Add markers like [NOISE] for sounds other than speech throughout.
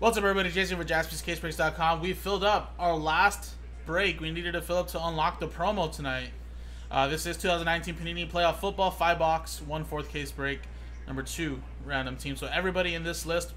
What's up, everybody? Jason for JaspysCaseBreaks.com. We filled up our last break. We needed to fill up to unlock the promo tonight. Uh, this is 2019 Panini Playoff Football, five box, one fourth case break, number two random team. So everybody in this list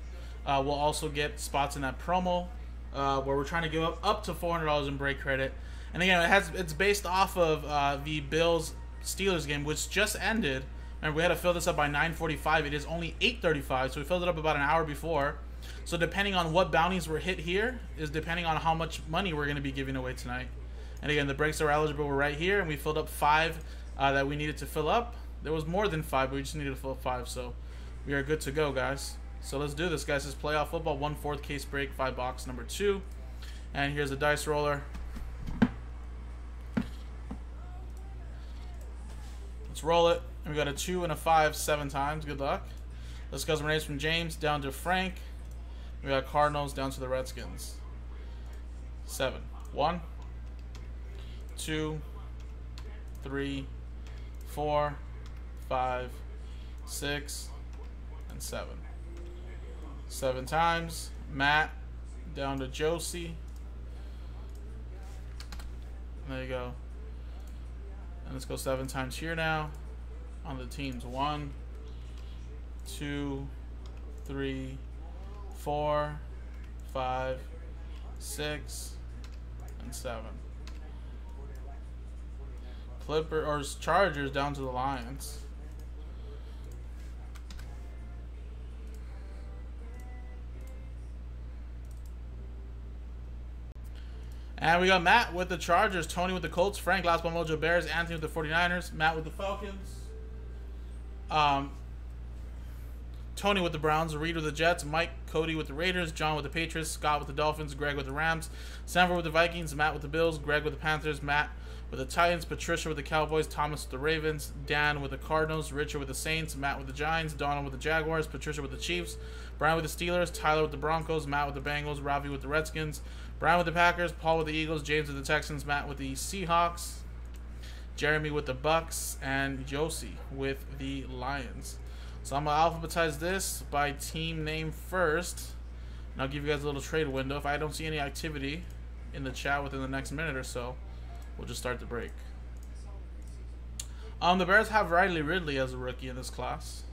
uh, will also get spots in that promo, uh, where we're trying to give up up to $400 in break credit. And again, it has it's based off of uh, the Bills Steelers game, which just ended. And we had to fill this up by 9:45. It is only 8:35, so we filled it up about an hour before. So depending on what bounties were hit here is depending on how much money we're going to be giving away tonight. And again, the breaks are eligible were right here, and we filled up five uh, that we needed to fill up. There was more than five, but we just needed to fill up five, so we are good to go, guys. So let's do this, guys. This is playoff football, one fourth case break, five box number two, and here's a dice roller. Let's roll it. And we got a two and a five seven times. Good luck. Let's go. Names from James down to Frank. We got Cardinals down to the Redskins. Seven. One, two, three, four, five, six, and seven. Seven times. Matt down to Josie. There you go. And let's go seven times here now on the teams. One, two, three, four, five, six, and seven. Clipper or Chargers down to the Lions. And we got Matt with the Chargers, Tony with the Colts, Frank Last Mojo Bears, Anthony with the 49ers, Matt with the Falcons. Um, Tony with the Browns, Reed with the Jets, Mike, Cody with the Raiders, John with the Patriots, Scott with the Dolphins, Greg with the Rams, Sanford with the Vikings, Matt with the Bills, Greg with the Panthers, Matt with the Titans, Patricia with the Cowboys, Thomas with the Ravens, Dan with the Cardinals, Richard with the Saints, Matt with the Giants, Donald with the Jaguars, Patricia with the Chiefs, Brian with the Steelers, Tyler with the Broncos, Matt with the Bengals, Ravi with the Redskins, Brian with the Packers, Paul with the Eagles, James with the Texans, Matt with the Seahawks, Jeremy with the Bucks, and Josie with the Lions. So I'm going to alphabetize this by team name first. And I'll give you guys a little trade window. If I don't see any activity in the chat within the next minute or so, we'll just start the break. Um, the Bears have Riley Ridley as a rookie in this class.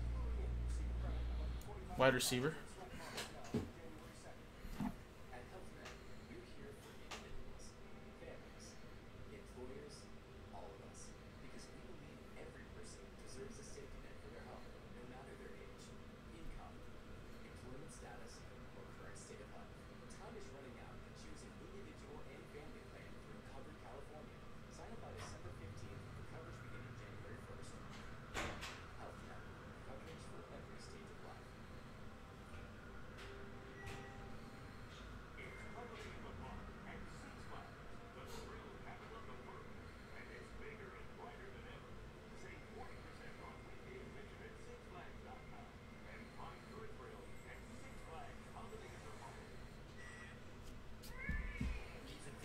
Wide receiver.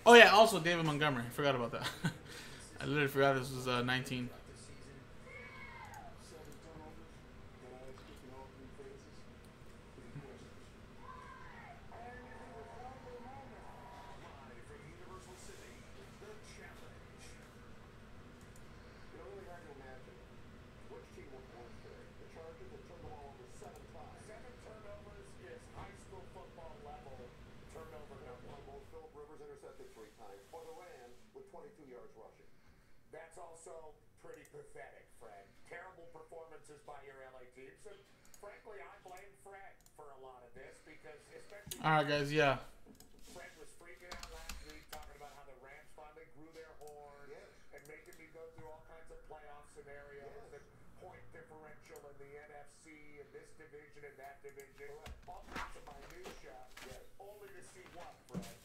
Oh yeah, also David Montgomery. Forgot about that. [LAUGHS] I literally forgot this was uh, 19. That's also pretty pathetic, Fred. Terrible performances by your LA teams. And frankly, I blame Fred for a lot of this because especially... All right, guys, yeah. Fred was freaking out last week talking about how the Rams finally grew their horn and making me go through all kinds of playoff scenarios and point differential in the NFC and this division and that division. All kinds of minutia. Only to see what, Fred?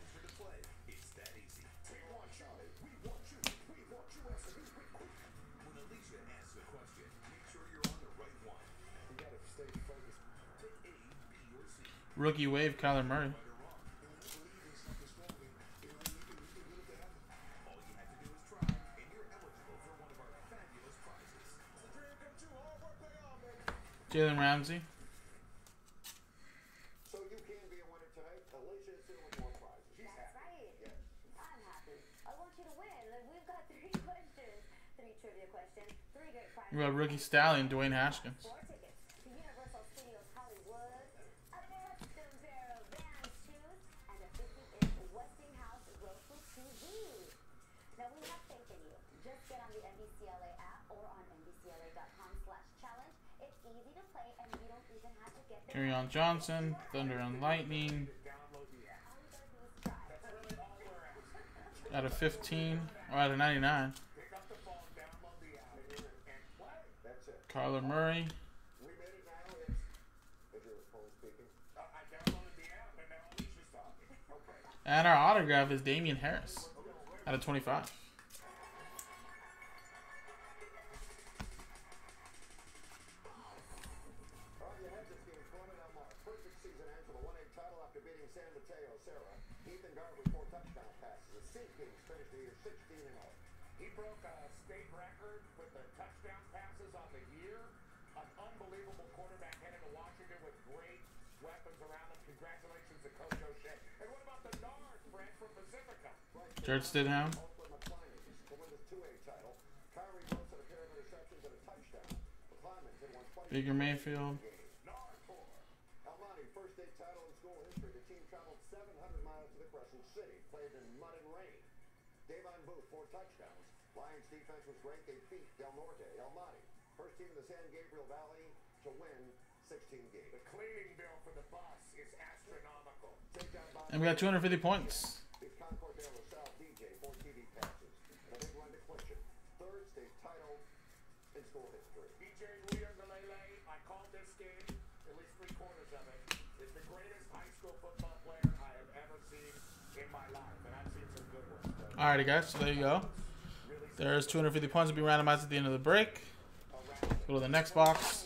Rookie wave, Kyler Murray. Jalen Ramsey. So you can be a winner tonight. Alicia is more prizes. She's That's happy. right. I'm happy. I want you to win. We've got three questions, three trivia questions, three prizes. We got rookie stallion Dwayne Haskins. Four Carry on Johnson, Thunder and Lightning. Out of 15, or out of 99. Kyler Murray. And our autograph is Damien Harris out of 25. Congratulations to Coach O'Shea. And what about the Nard brand from Pacifica? George Stidham. Baker Mayfield. First title in school history. The team traveled 700 miles to the Crescent City, played in mud and rain. Booth, four touchdowns. Lions defense was great. They beat Del Norte, Almighty. First team in the San Gabriel Valley to win 16 games. The cleaning bill for the bus is astronomical. And we got 250 points. Alrighty guys, so there you go. There's 250 points to be randomized at the end of the break. Go to the next box.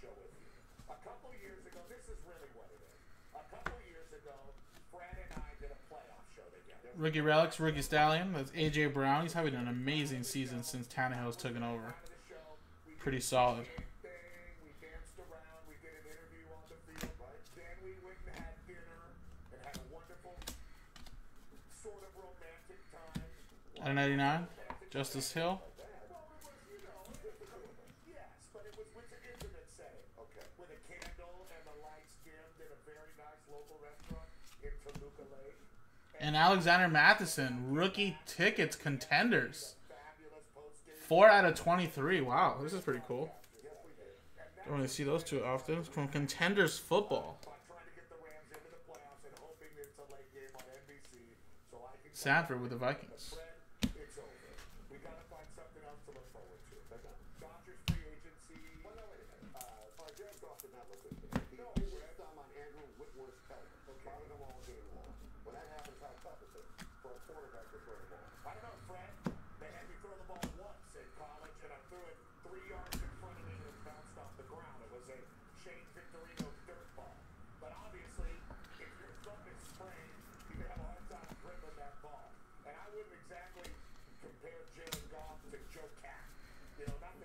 show with you. A couple years ago, this is really what it is. A couple years ago, Fred and I did a playoff show together. Rookie Relics, Rookie Stallion. That's AJ Brown. He's having an amazing season since Tannehill's taken over. Pretty solid. At 99, Justice Hill. and Alexander Mattison, rookie tickets contenders. Four out of 23. Wow, this is pretty cool. Don't really see those two often. From contenders football. Sanford with the Vikings.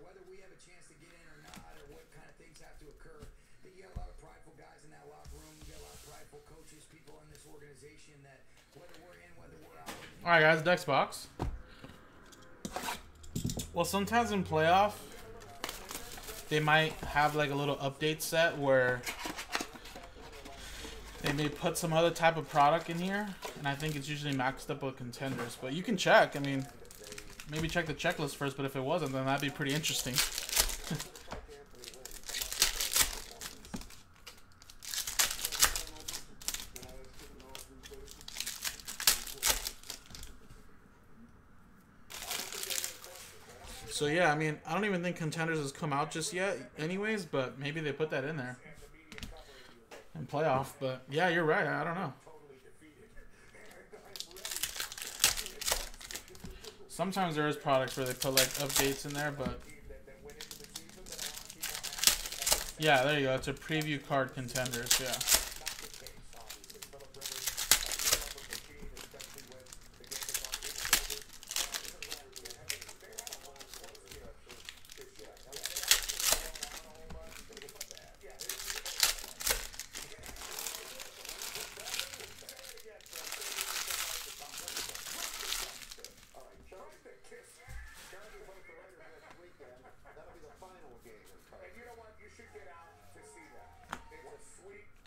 Whether we have a chance to get in or not, or what kind of things have to occur, but you got a lot of prideful guys in that locker room. You got a lot of prideful coaches, people in this organization that whether we're in, whether we're out. All right, guys, next box. Well, sometimes in playoff, they might have like a little update set where they may put some other type of product in here, and I think it's usually maxed up with contenders. But you can check. I mean, maybe check the checklist first, but if it wasn't, then that'd be pretty interesting. [LAUGHS] so yeah, I mean, I don't even think contenders has come out just yet anyways, but maybe they put that in there playoff, but yeah, you're right. I don't know. Sometimes there is products where they put like updates in there, but yeah, there you go. It's a preview card contenders. Yeah.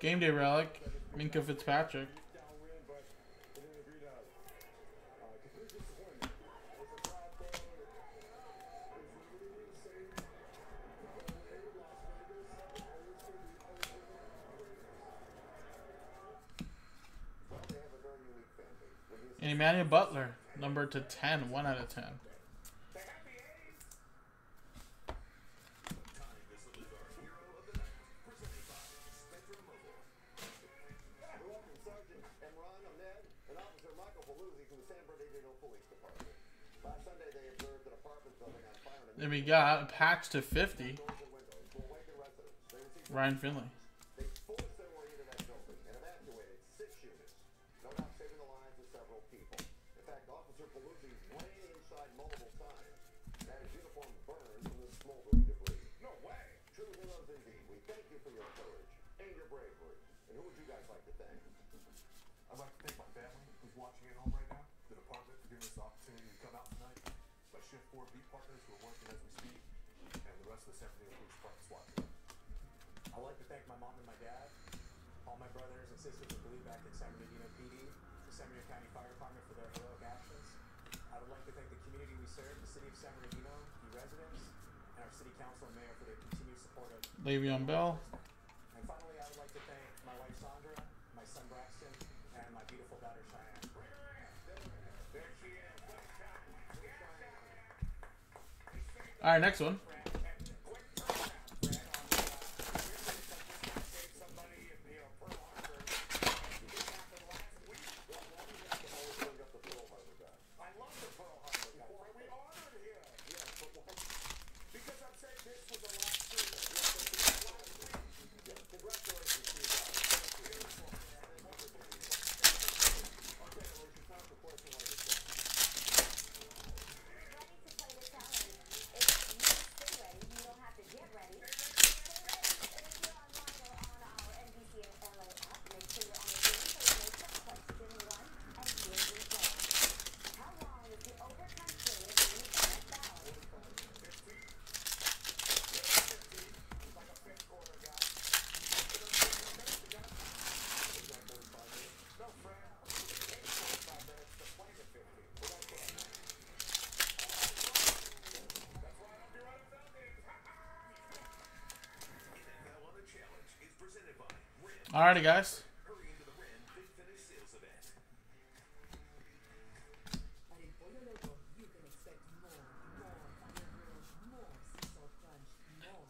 Game day relic, Minkah Fitzpatrick. And Emmanuel Butler, number to 10, 1 out of 10. Smoldering debris. No way. True heroes indeed. We thank you for your courage and your bravery. And who would you guys like to thank? I'd like to thank my family who's watching at home right now, the department for giving us the opportunity to come out tonight, my shift four beat partners who are working as we speak, and the rest of the San Bernardino Police Department SWAT team. I'd like to thank my mom and my dad, all my brothers and sisters who believe back at San Bernardino PD, the San Bernardino County Fire Department for their heroic actions. I would like to thank the community we serve, the city of San Bernardino, the residents, and our city council and mayor for their continued support of. Le'Veon Bell. And finally, I would like to thank my wife Sandra, my son Braxton, and my beautiful daughter Cheyenne. There she is. Quick shot. Yes, Cheyenne. All right, next one. Alrighty, guys.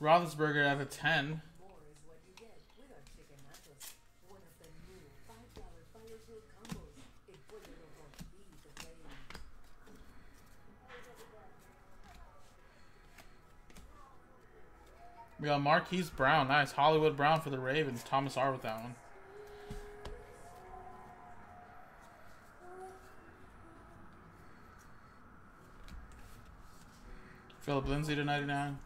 Roethlisberger at a 10. We got Marquise Brown. Nice. Hollywood Brown for the Ravens. Thomas R with that one. Phillip Lindsay to 99.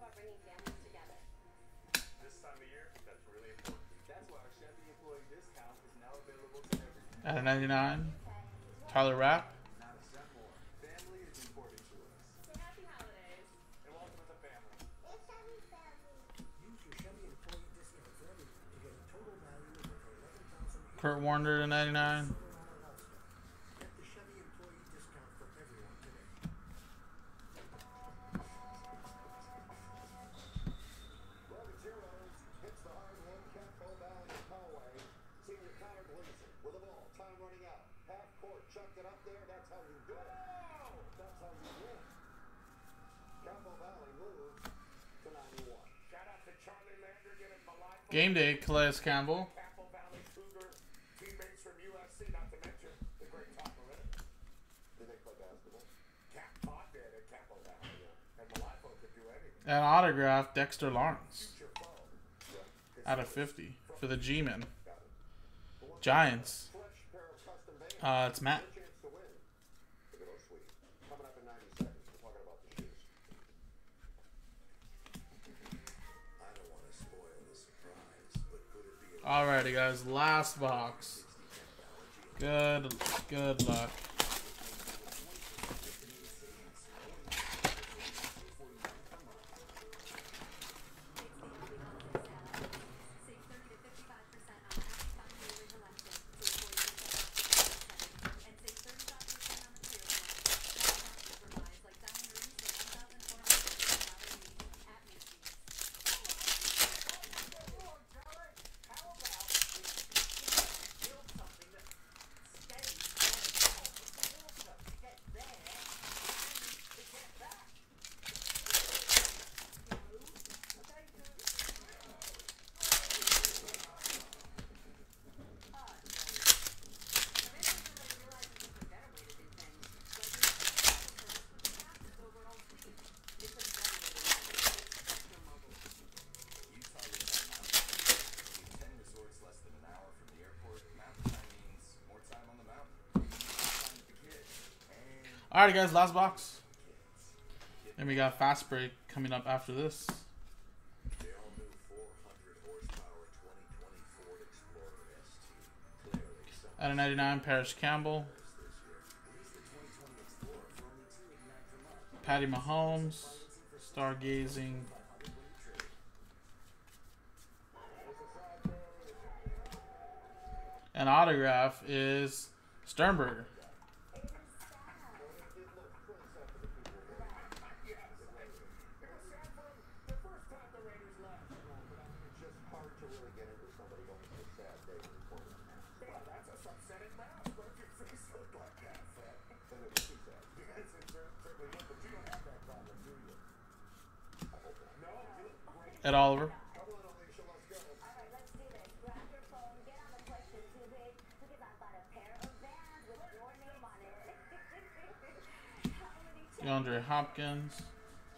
About bringing families together. This time of year, that's really important. That's why our Chevy employee discount is now available of 99. Taylor Rapp. Kurt Warner to 99. There, that's how you do it. That's how you win. Capo Valley moves to 91. Shout out to Charlie Lander getting Malai. Game day, Calais Campbell. Apple Valley Cougar teammates from USC, not to mention the great Tom Moretti. Did they play basketball? Cap Todd did at Capo Valley. And Malifo could do anything. An autograph, Dexter Lawrence. Out of 50 for the G-Men. Giants. Fresh pair of custom Vans. Uh, it's Matt. Alrighty, guys. Last box. Good, good luck. Utah lives on Mountain Between 10 resorts less than an hour from the airport. Mountain time means more time on the mountain. Time with the kids. And Alrighty, guys. Last box. And we got fast break coming up after this. The all-new 400 horsepower 2020 Ford Explorer ST. Clearly something Out of 99, Parris Campbell. this year. Here's the 2020 Explorer for only 289 per month. Patty Mahomes. Stargazing. An autograph is Sternberger. Yes. It was sad for him the first time the Raiders left. It's just hard to really get into somebody a sad day reporting on that. Well, that's a upsetting match. What if your face looked like that? Then it would be sad. Yes, it certainly would, but you don't have that problem, do you? I hope not. No, you look great. Ed Oliver. Come on, Alicia, let's go. All right, let's do this. Grab your phone, get on the question too big, because I've got a pair of Vans with your name on it. How many DeAndre Hopkins.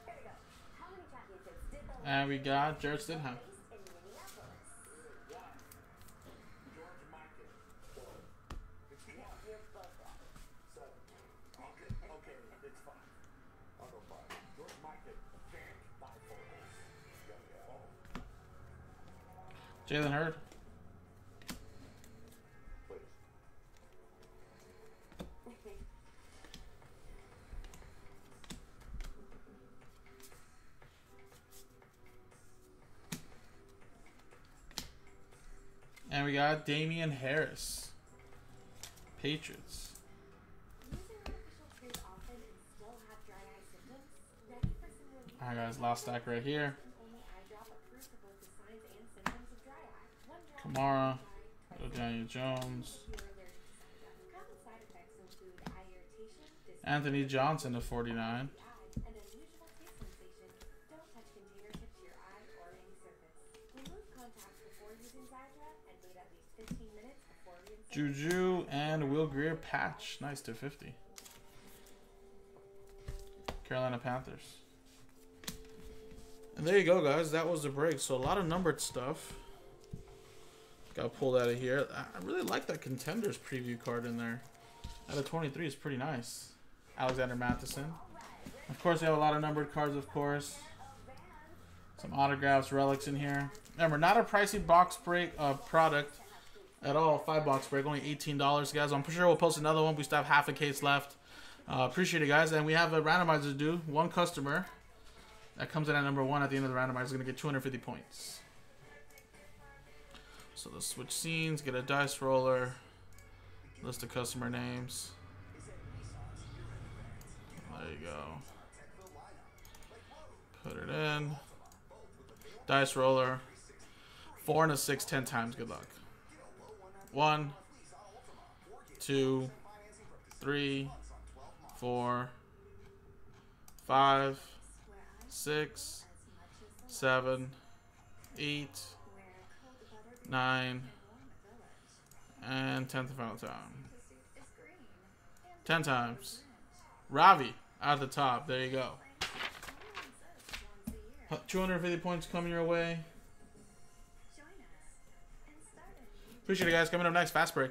Here we go. How many championships did the And we got Jarrett Stidham. Lakers in Minneapolis? One. George Michael. It's one. You're both wrong. Seven. Okay, okay, it's fine. I'll go five. George Michael can't buy photos. Oh. Jalen Hurd. And we got Damien Harris. Patriots. Alright, guys. Last stack right here. Eye irritation, Jones, Anthony Johnson to 49. the eye, and unusual taste sensation. Don't touch container tips to your eye or any surface. Remove contacts before using Xiidra and wait at least 15 minutes before reinserting. Juju and Will Grier patch. Nice to 50. Carolina Panthers. And there you go, guys. That was the break. So a lot of numbered stuff. Got pulled out of here. I really like that contenders preview card in there. Out of 23 is pretty nice. Alexander Mattison. Of course, we have a lot of numbered cards, of course. Some autographs, relics in here. Remember, not a pricey box break uh, product at all. Five box break, only eighteen dollars, guys. I'm pretty sure we'll post another one. We still have half a case left. Uh, appreciate it, guys. And we have a randomizer to do. One customer that comes in at number one at the end of the randomizer is going to get 250 points. So let's switch scenes, get a dice roller, list of customer names. There you go. Put it in. Dice roller. Four and a six, ten times. Good luck. One, two, three, four, five, six, seven, eight, nine, and tenth final time. Ten times. Ravi at the top. There you go. 250 points coming your way. Appreciate it, guys. Coming up next, fast break.